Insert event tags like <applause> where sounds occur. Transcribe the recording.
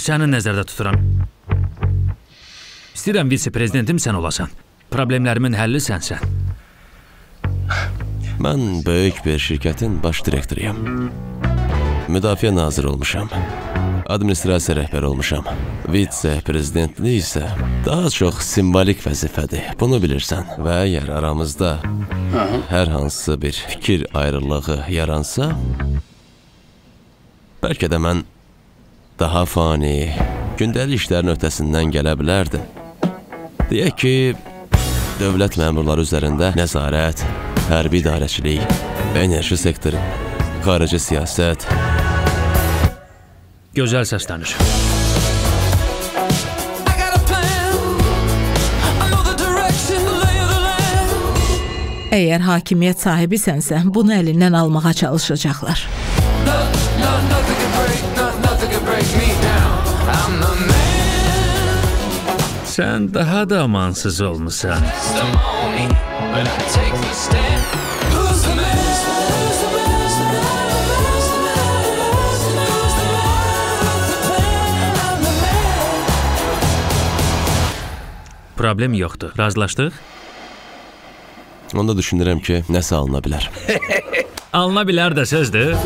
səni nəzərdə tuturam. İstəyirəm vitse-prezidentim sən olasan. Problemlərimin həlli sənsən. Mən böyük bir şirkətin baş direktoruyam. Müdafiə naziri olmuşam. Administrasiya rəhbəri olmuşam. Vitse-prezidentlik isə daha çox simvolik vəzifədir. Bunu bilirsən. Və əgər aramızda hər hansı bir fikir ayrılığı yaransa, bəlkə də mən daha fani, gündəlik işlərin öhdəsindən gələ bilərdim. Deyək ki, dövlət məmurları üzərində nəzarət, hərbi idarəçilik, enerji sektoru, xarici siyasət, Gözəl səslənir. Əgər hakimiyyət sahibisənsə, bunu əlindən almağa çalışacaqlar. No, no, no, the plan? I'm the man. Problem yoxdur. Razılaşdıq? onda düşünürəm ki, nəsə alına bilər. <laughs> Alına bilər də sözdür.